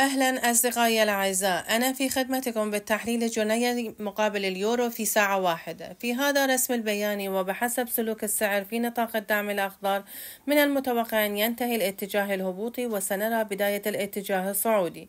أهلا أصدقائي الأعزاء أنا في خدمتكم بالتحليل الجنيه مقابل اليورو في ساعة واحدة. في هذا رسم البياني وبحسب سلوك السعر في نطاق الدعم الأخضر من المتوقع أن ينتهي الاتجاه الهبوطي وسنرى بداية الاتجاه الصعودي.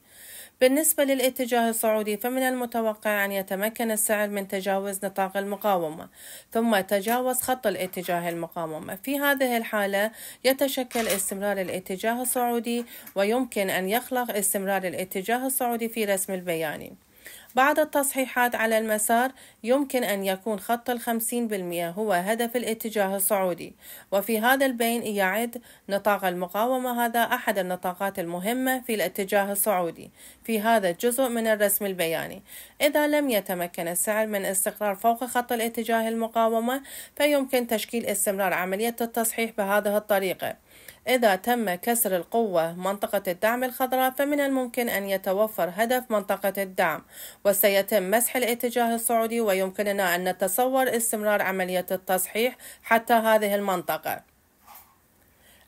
بالنسبة للاتجاه الصعودي فمن المتوقع أن يتمكن السعر من تجاوز نطاق المقاومة ثم تجاوز خط الاتجاه المقاومة. في هذه الحالة يتشكل استمرار الاتجاه الصعودي ويمكن أن يخلق استمرار الاتجاه الصعودي في رسم البياني بعد التصحيحات على المسار يمكن أن يكون خط الخمسين بالمئة هو هدف الاتجاه الصعودي وفي هذا البين يعد نطاق المقاومة هذا أحد النطاقات المهمة في الاتجاه الصعودي في هذا الجزء من الرسم البياني. إذا لم يتمكن السعر من استقرار فوق خط الاتجاه المقاومة فيمكن تشكيل استمرار عملية التصحيح بهذه الطريقة. إذا تم كسر القوة منطقة الدعم الخضراء فمن الممكن أن يتوفر هدف منطقة الدعم. وسيتم مسح الاتجاه الصعودي ويمكننا أن نتصور استمرار عملية التصحيح حتى هذه المنطقة.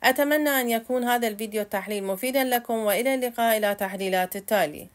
أتمنى أن يكون هذا الفيديو تحليل مفيدا لكم وإلى اللقاء إلى تحليلات التالي.